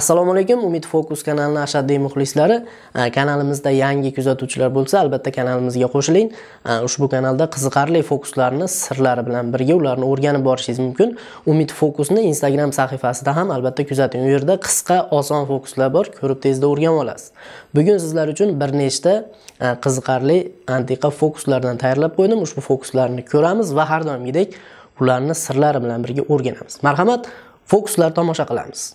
assalomu alaykum umid fokus kanalining ashaddiy muxlislari. Kanalimizda yangi kuzatuvchilar bo'lsa albatta kanalimizga qo'shiling. Ushbu kanalda qiziqarli fokuslarni sirlari bilan birga ularni o'rganib borishingiz mumkin. Umid fokusni instagram sahifasida ham albatta kuzating. U yerda qisqa oson fokuslar bor ko'rib tezda o'rganib olasiz. Bugun sizlar uchun bir nechta e, qiziqarli antiqa fokuslardan tayyorlab qo'ydim. Ushbu fokuslarni ko'ramiz va har doimgidek ularni sirlari bilan birga o'rganamiz. Marhamat fokuslar tomosha qilamiz.